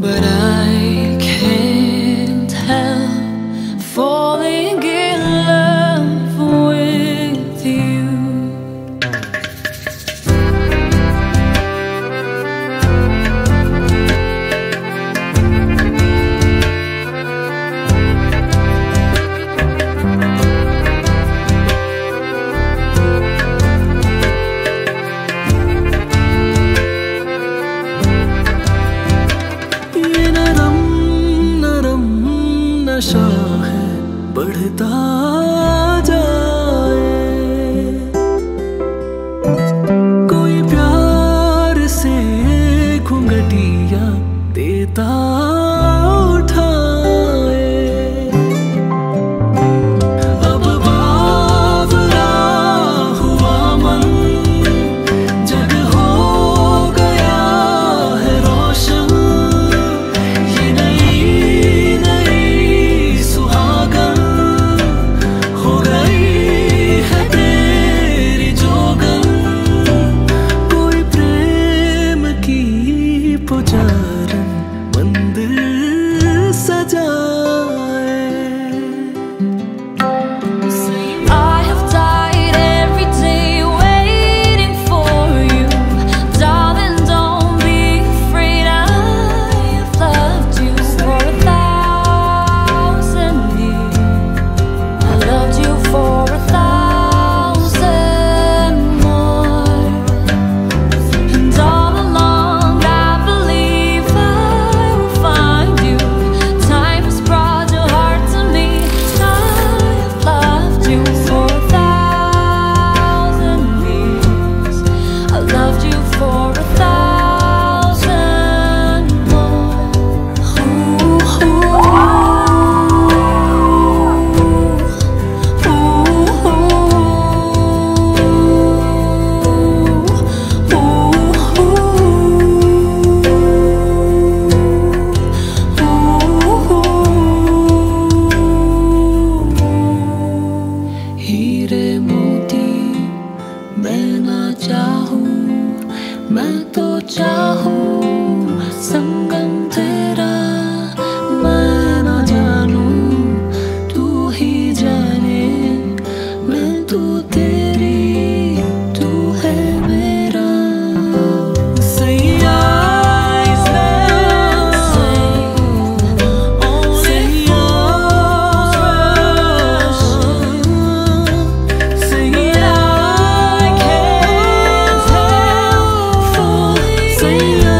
but I Oh. मैं तो चाहूँ संग Senhor.